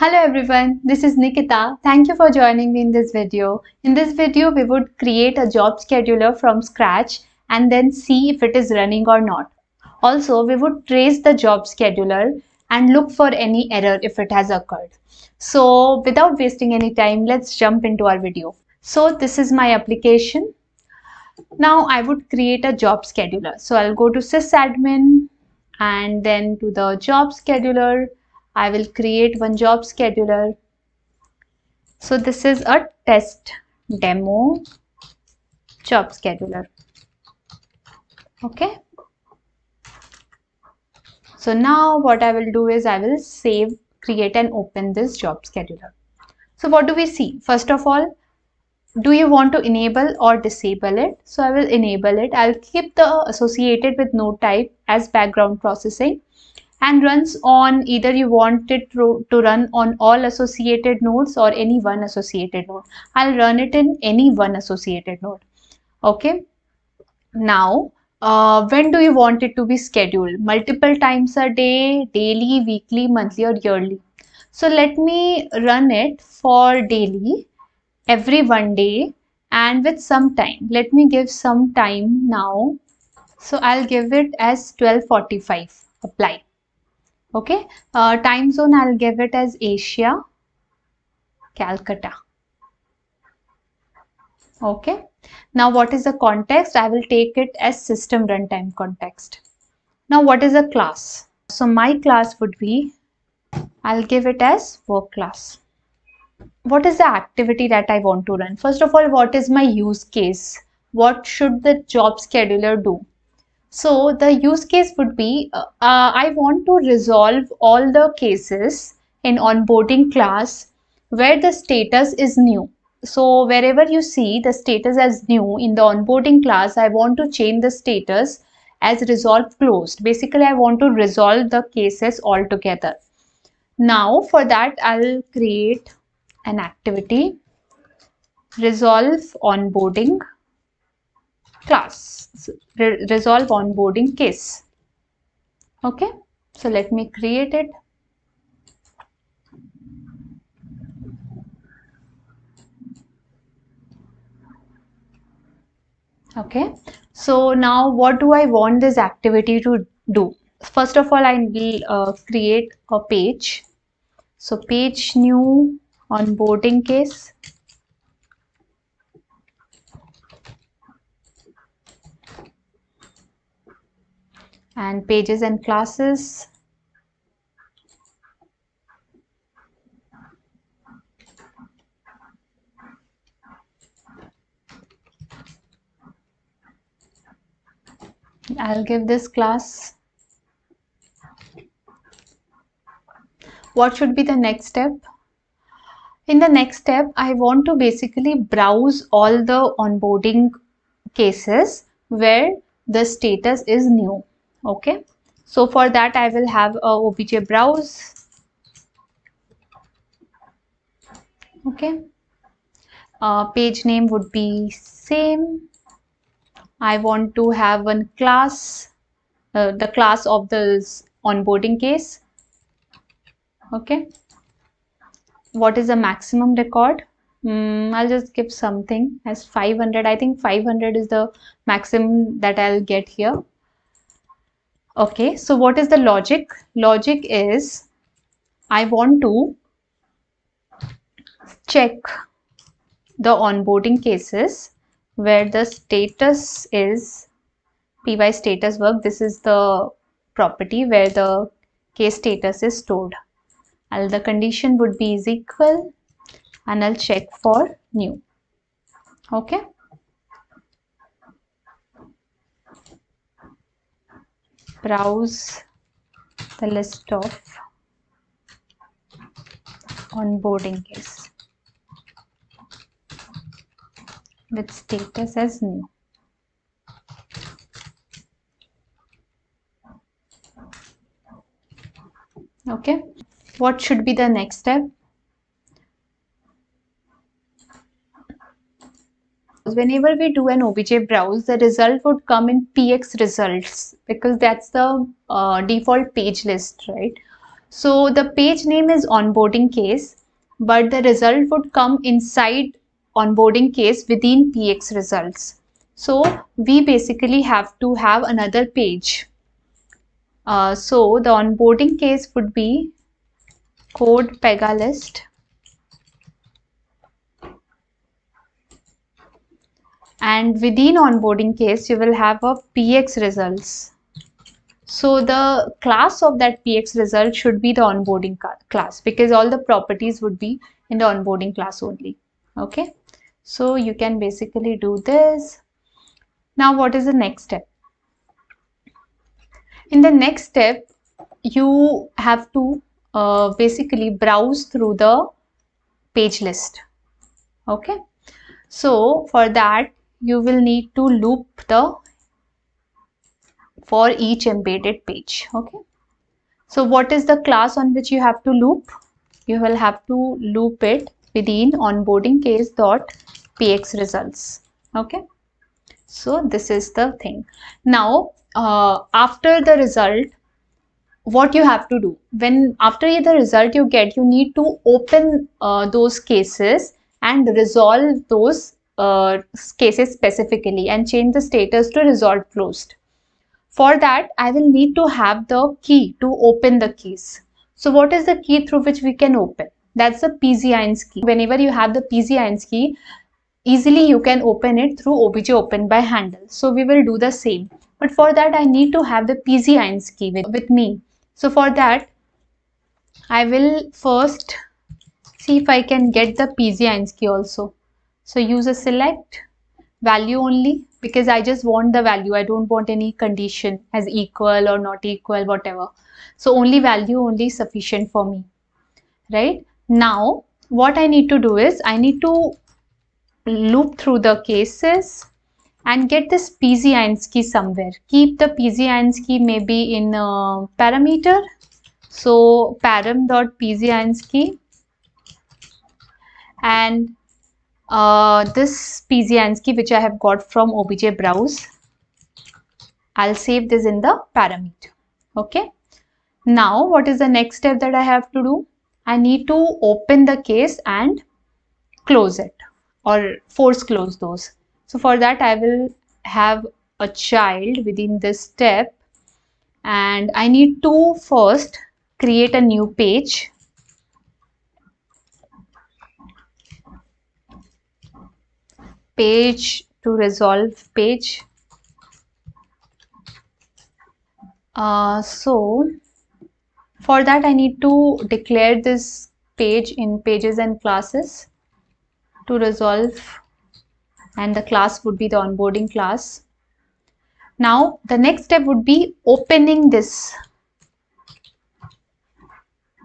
Hello everyone, this is Nikita. Thank you for joining me in this video. In this video, we would create a job scheduler from scratch and then see if it is running or not. Also, we would trace the job scheduler and look for any error if it has occurred. So without wasting any time, let's jump into our video. So this is my application. Now I would create a job scheduler. So I'll go to sysadmin and then to the job scheduler I will create one job scheduler. So this is a test demo job scheduler. Okay. So now what I will do is I will save, create and open this job scheduler. So what do we see? First of all, do you want to enable or disable it? So I will enable it. I'll keep the associated with node type as background processing and runs on either you want it to, run on all associated nodes or any one associated node. I'll run it in any one associated node. Okay. Now, uh, when do you want it to be scheduled? Multiple times a day, daily, weekly, monthly or yearly. So let me run it for daily every one day and with some time. Let me give some time now. So I'll give it as 1245 apply okay? Uh, time zone i'll give it as asia. Calcutta. Okay? Now what is the context? I will take it as system runtime context. Now what is a class? So my class would be i'll give it as work class. What is the activity that i want to run? First of all what is my use case? What should the job scheduler do so the use case would be, uh, uh, I want to resolve all the cases in onboarding class where the status is new. So wherever you see the status as new in the onboarding class, I want to change the status as resolve closed. Basically, I want to resolve the cases altogether. Now for that, I'll create an activity resolve onboarding class. Re resolve onboarding case. Okay? So let me create it. Okay? So now what do i want this activity to do? First of all i will uh, create a page. So page new onboarding case and pages and classes. I'll give this class. What should be the next step? In the next step, I want to basically browse all the onboarding cases where the status is new okay. So for that i will have a obj browse. Okay. Uh, page name would be same. I want to have one class uh, the class of this onboarding case. Okay. What is the maximum record? Mm, i'll just give something as 500 i think 500 is the maximum that i'll get here Okay, so what is the logic? Logic is I want to check the onboarding cases where the status is py status work. This is the property where the case status is stored. And the condition would be is equal and I'll check for new. Okay. Browse the list of onboarding case with status as new. Okay, what should be the next step? Whenever we do an obj browse the result would come in px results because that's the uh, default page list right So the page name is onboarding case, but the result would come inside onboarding case within PX results. So we basically have to have another page. Uh, so the onboarding case would be code pega list and within onboarding case you will have a px results. So the class of that px result should be the onboarding class because all the properties would be in the onboarding class only. Okay? So you can basically do this. Now what is the next step? In the next step you have to uh, basically browse through the page list. Okay? So for that you will need to loop the for each embedded page okay? So what is the class on which you have to loop? You will have to loop it within onboarding case dot px results okay? So this is the thing. Now uh, after the result what you have to do? When after the result you get you need to open uh, those cases and resolve those uh, cases specifically and change the status to resolved closed. For that, I will need to have the key to open the keys. So what is the key through which we can open? That's the PZINS key. Whenever you have the PZINS key, easily you can open it through obj open by handle. So we will do the same. But for that, I need to have the PZINS key with, with me. So for that, I will first see if I can get the PZINS key also. So use a select value only because I just want the value. I don't want any condition as equal or not equal, whatever. So only value only sufficient for me, right? Now, what I need to do is I need to loop through the cases and get this PZINS key somewhere. Keep the PZINS key maybe in a parameter. So param.PZINS key and uh, this PZINS which I have got from obj browse. I'll save this in the parameter. Okay. Now what is the next step that I have to do? I need to open the case and close it or force close those. So for that I will have a child within this step and I need to first create a new page page to resolve page. Uh, so for that I need to declare this page in pages and classes to resolve and the class would be the onboarding class. Now the next step would be opening this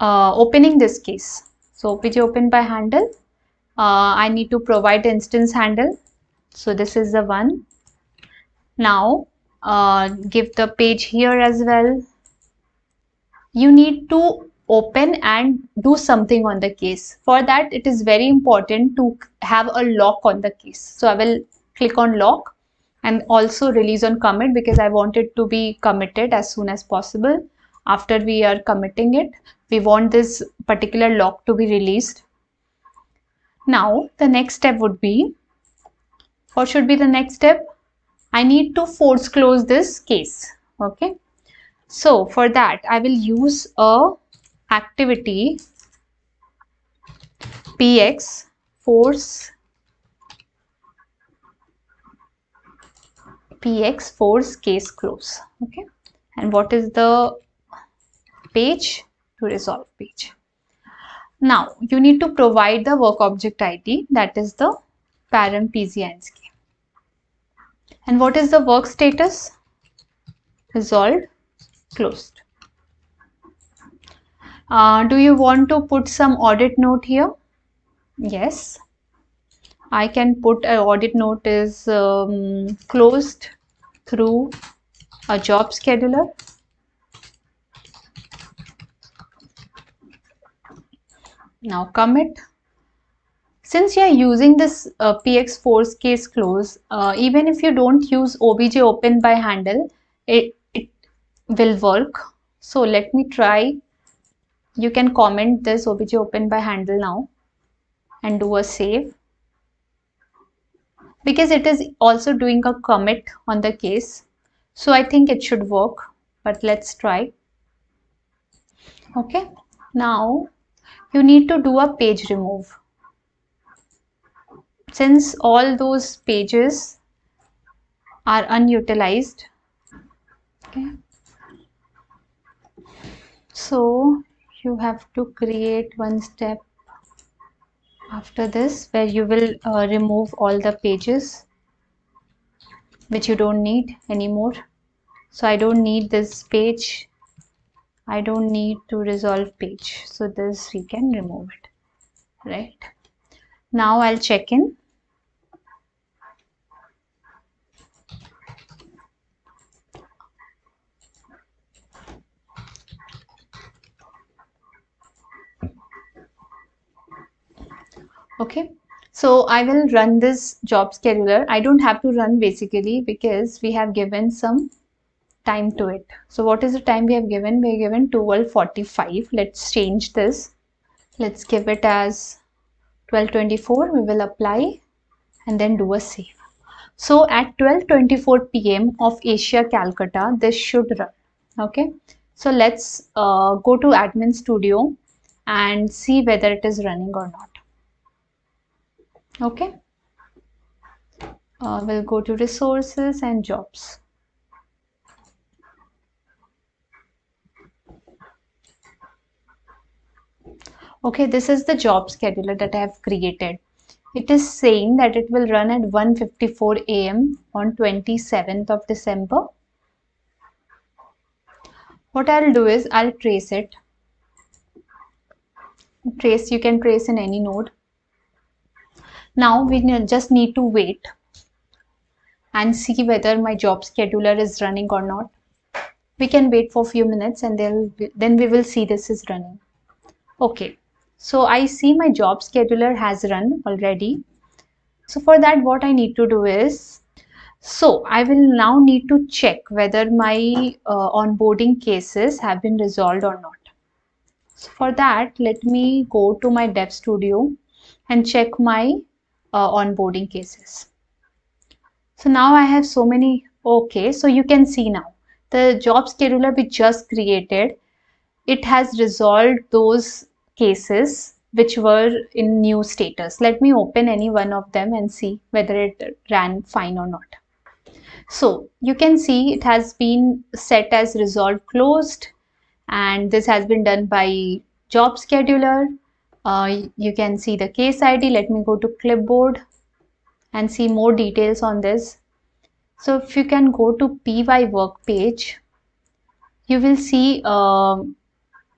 uh, opening this case. So page open by handle uh, I need to provide instance handle. So this is the one. Now uh, give the page here as well. You need to open and do something on the case. For that it is very important to have a lock on the case. So I will click on lock and also release on commit because I want it to be committed as soon as possible. After we are committing it, we want this particular lock to be released now the next step would be, what should be the next step? I need to force close this case. Okay. So for that I will use a activity px force px force case close okay and what is the page to resolve page now you need to provide the work object ID that is the param PZINS key. And what is the work status? Resolved, closed. Uh, do you want to put some audit note here? Yes. I can put an audit note is um, closed through a job scheduler now commit since you are using this uh, px force case close uh, even if you don't use obj open by handle it, it will work. So let me try. You can comment this obj open by handle now and do a save. Because it is also doing a commit on the case. So I think it should work but let's try. Okay. Now you need to do a page remove. Since all those pages are unutilized okay. So you have to create one step after this where you will uh, remove all the pages which you don't need anymore. So I don't need this page I don't need to resolve page. So this we can remove it right? Now I'll check in. Okay. So I will run this job scheduler. I don't have to run basically because we have given some time to it. So what is the time we have given? We have given 1245 let's change this. Let's give it as 1224 we will apply and then do a save. So at 12:24 p.m. of Asia Calcutta this should run. Okay? So let's uh, go to admin studio and see whether it is running or not. Okay? Uh, we'll go to resources and jobs okay this is the job scheduler that I have created it is saying that it will run at 1:54 a.m. on 27th of December what I'll do is I'll trace it trace you can trace in any node now we just need to wait and see whether my job scheduler is running or not. We can wait for a few minutes and then we will see this is running. Okay, so I see my job scheduler has run already. So for that what I need to do is, so I will now need to check whether my uh, onboarding cases have been resolved or not. So for that, let me go to my dev studio and check my uh, onboarding cases. So now I have so many, okay, so you can see now the job scheduler we just created, it has resolved those cases which were in new status. Let me open any one of them and see whether it ran fine or not. So you can see it has been set as resolved closed and this has been done by job scheduler uh, you can see the case ID. Let me go to clipboard and see more details on this. So if you can go to PY work page, you will see uh,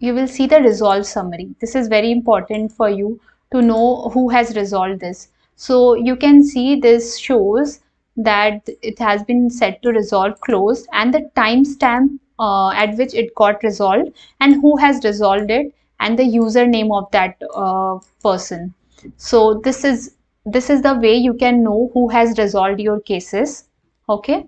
you will see the resolve summary. This is very important for you to know who has resolved this. So you can see this shows that it has been set to resolve closed and the timestamp uh, at which it got resolved and who has resolved it and the username of that uh, person so this is this is the way you can know who has resolved your cases okay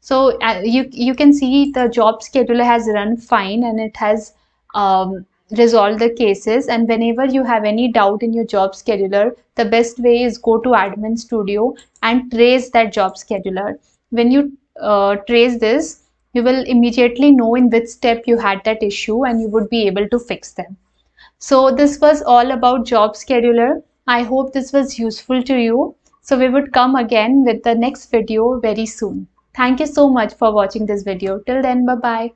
so uh, you you can see the job scheduler has run fine and it has um, resolved the cases and whenever you have any doubt in your job scheduler the best way is go to admin studio and trace that job scheduler when you uh, trace this you will immediately know in which step you had that issue and you would be able to fix them so this was all about job scheduler. I hope this was useful to you. So we would come again with the next video very soon. Thank you so much for watching this video. Till then, bye-bye.